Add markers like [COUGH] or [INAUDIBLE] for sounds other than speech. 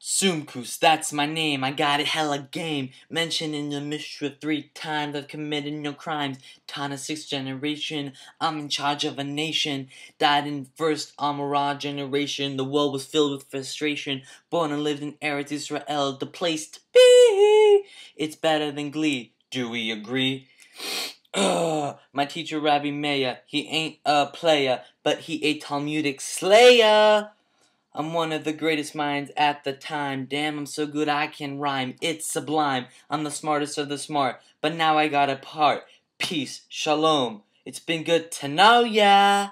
Sumkus, that's my name. I got it hella game. Mentioned in the Mishnah three times. I've committed no crimes. Tanna sixth generation. I'm in charge of a nation. Died in first Amora generation. The world was filled with frustration. Born and lived in Eretz Israel, the place to be. It's better than Glee. Do we agree? [SNIFFS] Ugh, my teacher Rabbi Meir, he ain't a player, but he a Talmudic slayer. I'm one of the greatest minds at the time. Damn, I'm so good I can rhyme. It's sublime. I'm the smartest of the smart. But now I got a part. Peace. Shalom. It's been good to know ya.